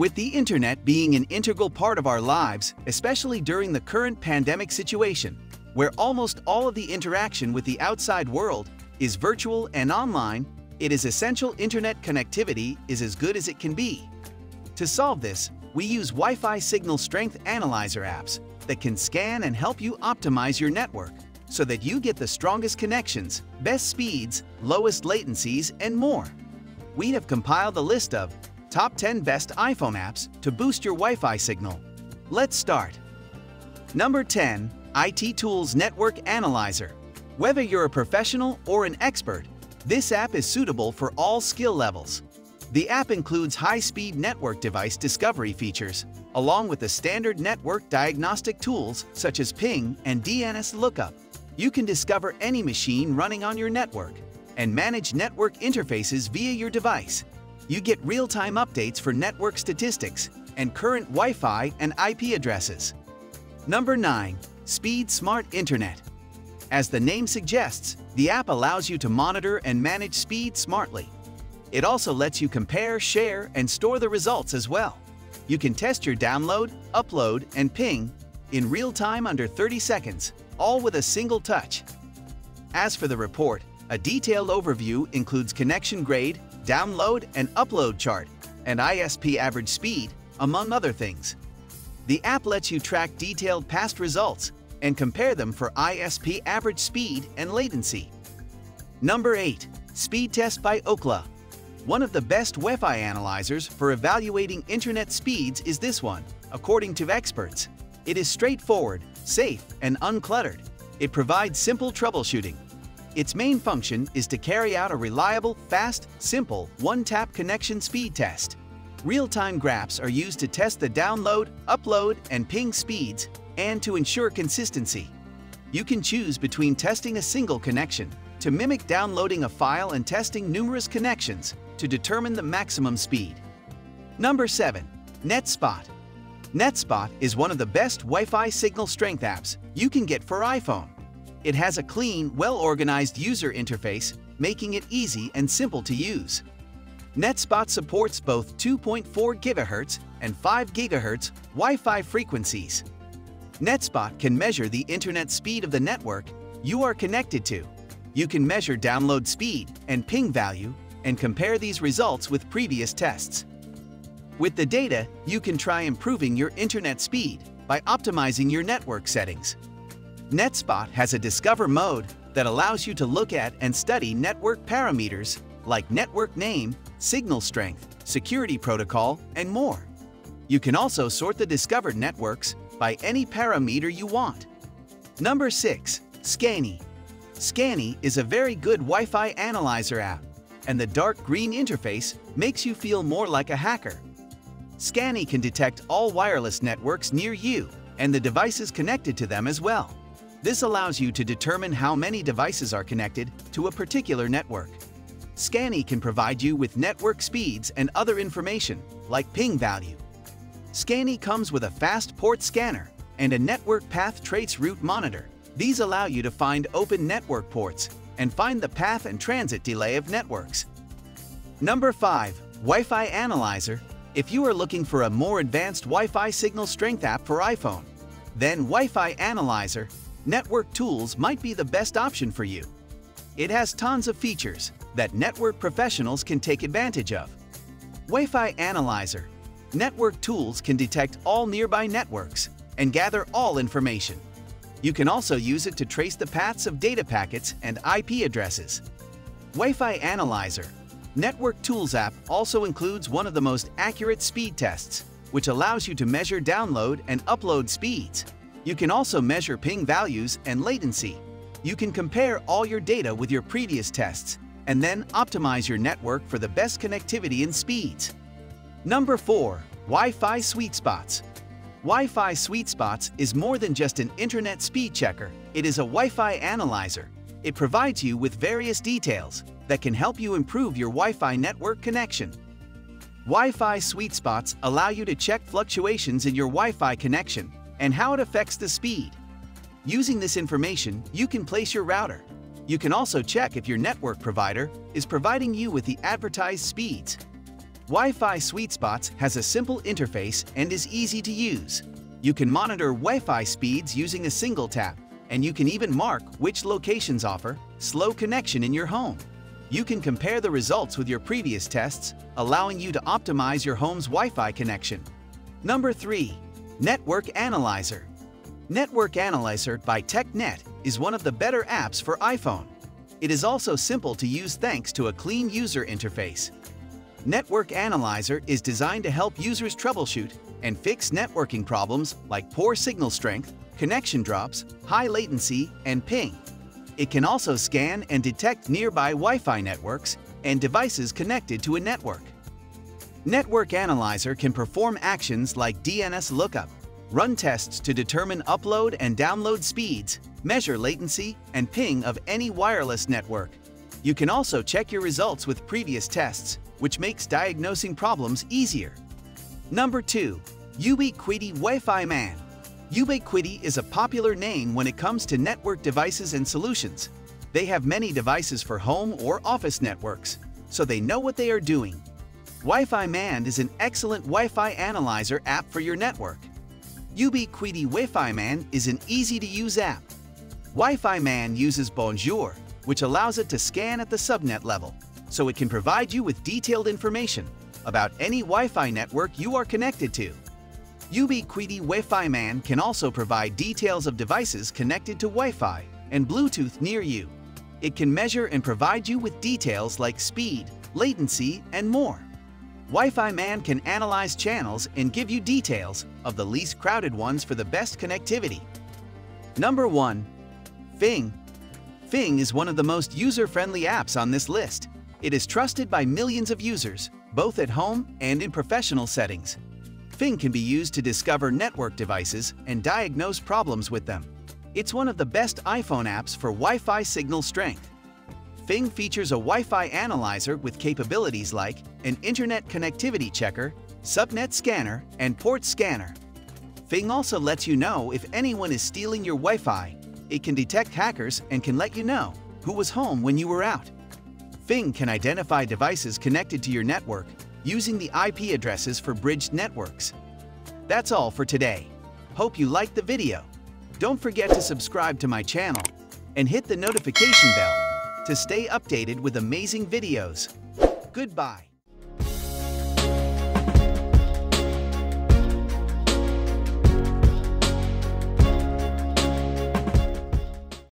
With the internet being an integral part of our lives, especially during the current pandemic situation, where almost all of the interaction with the outside world is virtual and online, it is essential internet connectivity is as good as it can be. To solve this, we use Wi-Fi signal strength analyzer apps that can scan and help you optimize your network so that you get the strongest connections, best speeds, lowest latencies, and more. We have compiled a list of top 10 best iPhone apps to boost your Wi-Fi signal. Let's start. Number 10, IT Tools Network Analyzer. Whether you're a professional or an expert, this app is suitable for all skill levels. The app includes high-speed network device discovery features, along with the standard network diagnostic tools such as ping and DNS lookup. You can discover any machine running on your network and manage network interfaces via your device. You get real-time updates for network statistics and current Wi-Fi and IP addresses. Number 9. Speed Smart Internet. As the name suggests, the app allows you to monitor and manage speed smartly. It also lets you compare, share, and store the results as well. You can test your download, upload, and ping in real time under 30 seconds, all with a single touch. As for the report, a detailed overview includes connection grade, download and upload chart, and ISP average speed, among other things. The app lets you track detailed past results and compare them for ISP average speed and latency. Number 8. Speed Test by Ookla one of the best Wi-Fi analyzers for evaluating internet speeds is this one, according to experts. It is straightforward, safe, and uncluttered. It provides simple troubleshooting. Its main function is to carry out a reliable, fast, simple, one-tap connection speed test. Real-time graphs are used to test the download, upload, and ping speeds and to ensure consistency. You can choose between testing a single connection to mimic downloading a file and testing numerous connections to determine the maximum speed. Number 7. NetSpot. NetSpot is one of the best Wi-Fi signal strength apps you can get for iPhone. It has a clean, well-organized user interface, making it easy and simple to use. NetSpot supports both 2.4 GHz and 5 GHz Wi-Fi frequencies. NetSpot can measure the internet speed of the network you are connected to you can measure download speed and ping value and compare these results with previous tests. With the data, you can try improving your internet speed by optimizing your network settings. NetSpot has a Discover mode that allows you to look at and study network parameters like network name, signal strength, security protocol, and more. You can also sort the discovered networks by any parameter you want. Number 6. Scanny Scanny is a very good Wi-Fi analyzer app, and the dark green interface makes you feel more like a hacker. Scanny can detect all wireless networks near you and the devices connected to them as well. This allows you to determine how many devices are connected to a particular network. Scanny can provide you with network speeds and other information, like ping value. Scanny comes with a fast port scanner and a network path trace route monitor these allow you to find open network ports and find the path and transit delay of networks. Number 5. Wi-Fi Analyzer If you are looking for a more advanced Wi-Fi signal strength app for iPhone, then Wi-Fi Analyzer Network Tools might be the best option for you. It has tons of features that network professionals can take advantage of. Wi-Fi Analyzer Network Tools can detect all nearby networks and gather all information. You can also use it to trace the paths of data packets and IP addresses. Wi-Fi Analyzer Network Tools app also includes one of the most accurate speed tests, which allows you to measure download and upload speeds. You can also measure ping values and latency. You can compare all your data with your previous tests and then optimize your network for the best connectivity and speeds. Number 4. Wi-Fi Sweet Spots Wi-Fi Sweet Spots is more than just an internet speed checker. It is a Wi-Fi analyzer. It provides you with various details that can help you improve your Wi-Fi network connection. Wi-Fi Sweet Spots allow you to check fluctuations in your Wi-Fi connection and how it affects the speed. Using this information, you can place your router. You can also check if your network provider is providing you with the advertised speeds. Wi-Fi Sweet Spots has a simple interface and is easy to use. You can monitor Wi-Fi speeds using a single tap, and you can even mark which locations offer slow connection in your home. You can compare the results with your previous tests, allowing you to optimize your home's Wi-Fi connection. Number 3. Network Analyzer Network Analyzer by TechNet is one of the better apps for iPhone. It is also simple to use thanks to a clean user interface. Network Analyzer is designed to help users troubleshoot and fix networking problems like poor signal strength, connection drops, high latency, and ping. It can also scan and detect nearby Wi-Fi networks and devices connected to a network. Network Analyzer can perform actions like DNS lookup, run tests to determine upload and download speeds, measure latency, and ping of any wireless network. You can also check your results with previous tests which makes diagnosing problems easier. Number 2. Ubiquiti Wi-Fi Man Ubiquiti is a popular name when it comes to network devices and solutions. They have many devices for home or office networks, so they know what they are doing. Wi-Fi Man is an excellent Wi-Fi analyzer app for your network. Ubiquiti Wi-Fi Man is an easy-to-use app. Wi-Fi Man uses Bonjour, which allows it to scan at the subnet level so it can provide you with detailed information about any Wi-Fi network you are connected to. Ubiquiti Wi-Fi Man can also provide details of devices connected to Wi-Fi and Bluetooth near you. It can measure and provide you with details like speed, latency, and more. Wi-Fi Man can analyze channels and give you details of the least crowded ones for the best connectivity. Number 1. Fing Fing is one of the most user-friendly apps on this list. It is trusted by millions of users, both at home and in professional settings. Fing can be used to discover network devices and diagnose problems with them. It's one of the best iPhone apps for Wi-Fi signal strength. Fing features a Wi-Fi analyzer with capabilities like an internet connectivity checker, subnet scanner, and port scanner. Fing also lets you know if anyone is stealing your Wi-Fi. It can detect hackers and can let you know who was home when you were out. Fing can identify devices connected to your network using the IP addresses for bridged networks. That's all for today. Hope you liked the video. Don't forget to subscribe to my channel and hit the notification bell to stay updated with amazing videos. Goodbye.